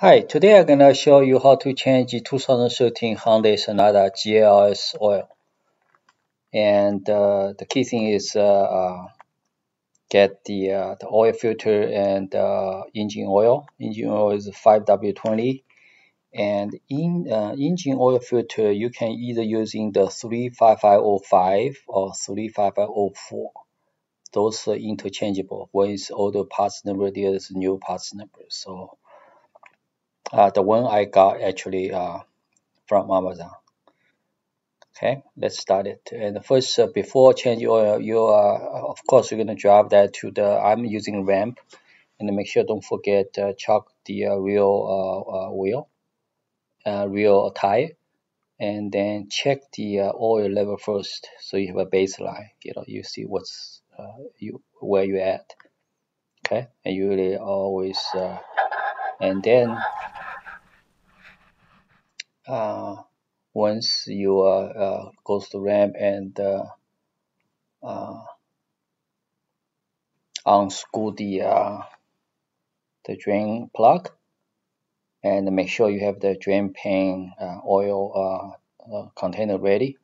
Hi, today I'm gonna show you how to change 2013 Hyundai Sonata GLS oil. And uh, the key thing is uh, uh, get the uh, the oil filter and uh, engine oil. Engine oil is 5W20. And in uh, engine oil filter, you can either using the 35505 or 35504. Those are interchangeable. One is older parts number, the other is new parts number. So uh, the one I got actually uh, from Amazon. Okay, let's start it. And first, uh, before change oil, you are, of course, you're going to drive that to the, I'm using ramp. And make sure don't forget uh, chalk the uh, real uh, uh, wheel, uh, real tire. And then check the uh, oil level first. So you have a baseline, you know, you see what's, you where you at. Okay, and usually always, and then uh, once you uh, uh, goes to ramp and uh, uh, unscrew the uh, the drain plug and make sure you have the drain pan uh, oil uh, uh, container ready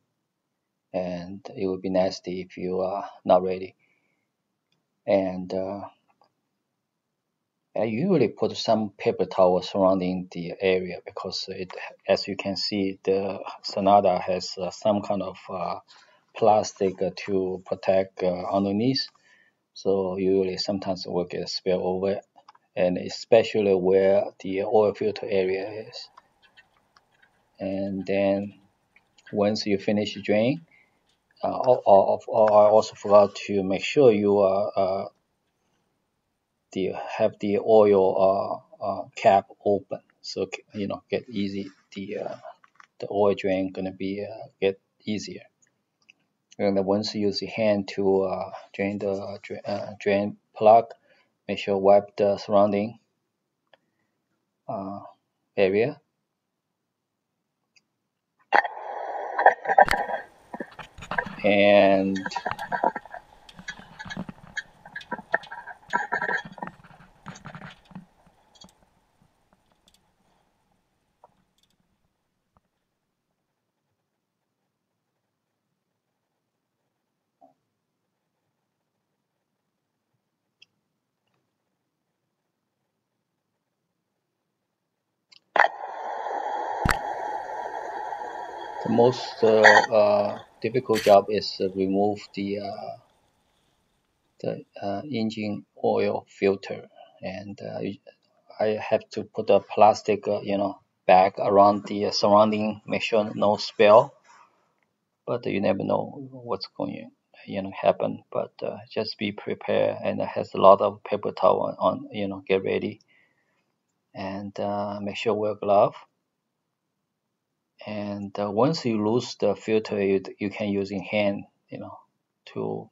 and it would be nasty if you are not ready. And uh, I usually put some paper towel surrounding the area because it, as you can see, the Sonata has uh, some kind of uh, plastic to protect uh, underneath. So usually sometimes will get spill over, and especially where the oil filter area is. And then once you finish drain, uh, I also forgot to make sure you are uh, the have the oil uh, uh, cap open. So you know get easy the uh, the oil drain gonna be uh, get easier. And then once you use the hand to uh, drain the drain, drain plug make sure wipe the surrounding area. And the most uh, uh, difficult job is remove the uh, the uh, engine oil filter. And uh, I have to put a plastic uh, you know bag around the surrounding make sure no spill. But you never know what's going you know happen. But just be prepared. And it has a lot of paper towel on you know get ready. And make sure wear glove and uh, once you lose the filter you, you can using hand you know to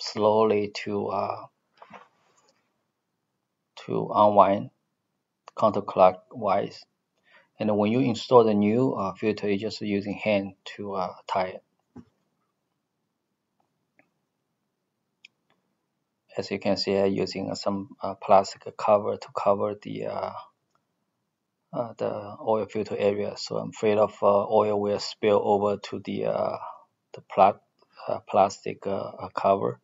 slowly to uh, to unwind counterclockwise. And when you install the new uh, filter you just using hand to uh, tie it. As you can see I'm using some uh, plastic cover to cover the uh, uh, the oil filter area. So I'm afraid of uh, oil will spill over to the uh, the uh, plastic uh, uh, cover.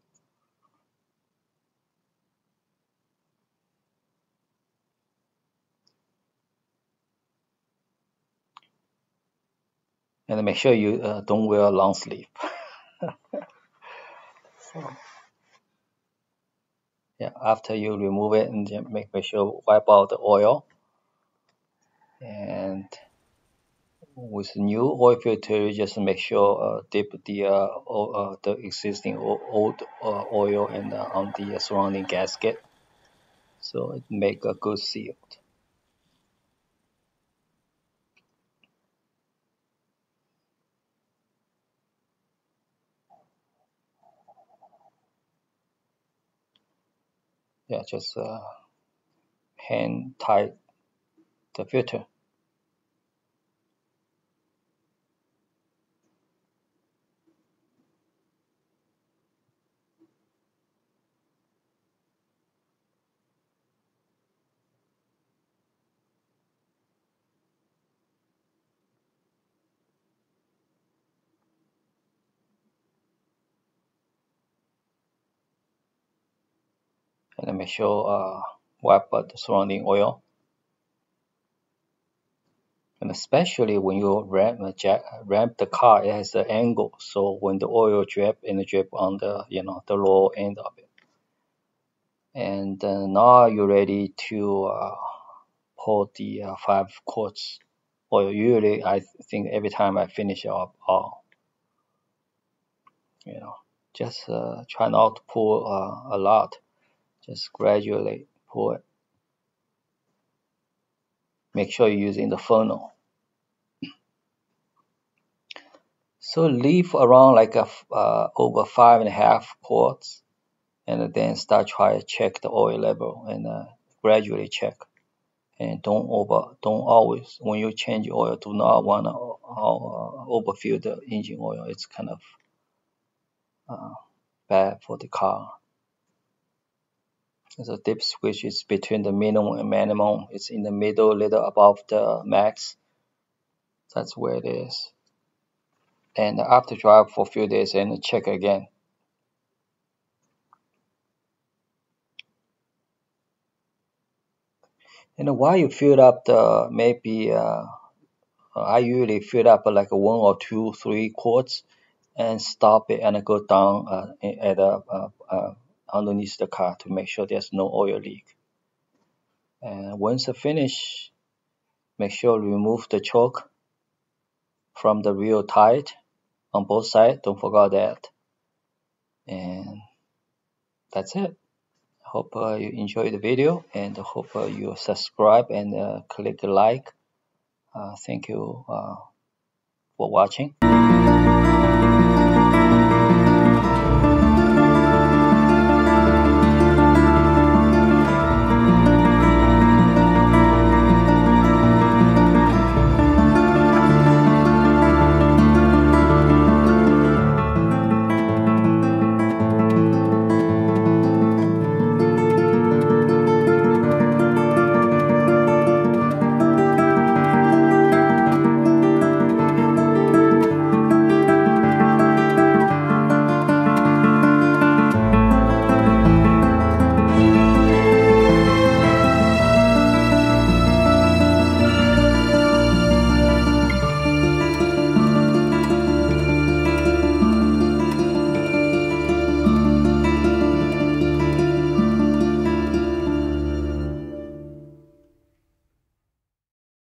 And make sure you don't wear long sleeve. so, yeah, after you remove it and make, make sure wipe out the oil and with new oil filter just make sure uh, dip the uh, uh, the existing old uh, oil and uh, on the surrounding gasket. So it make a good seal. Yeah just uh, hand tight the Wörter. Let me show uh, wipe out the surrounding oil and especially when you ramp, ramp the car it has an angle. So when the oil drip and drip on the you know the lower end of it. And uh, now you're ready to uh, pour the uh, five quarts oil. Usually I think every time I finish up all you know just uh, try not to pour uh, a lot. Just gradually pour it. Make sure you're using the funnel so leave around like a uh, over five and a half quarts and then start try to check the oil level and uh, gradually check. And don't over don't always when you change oil do not want to uh, overfill the engine oil. It's kind of uh, bad for the car. The dip switch is between the minimum and minimum. It's in the middle little above the max. That's where it is and after drive for a few days and check again. And while you fill up the maybe uh, I usually fill up like one or two three quarts and stop it and go down uh, at uh, uh, uh, underneath the car to make sure there's no oil leak. And once I finish make sure remove the choke from the rear tight on both sides don't forget that. And that's it. Hope uh, you enjoy the video and hope uh, you subscribe and uh, click the like. Uh, thank you uh, for watching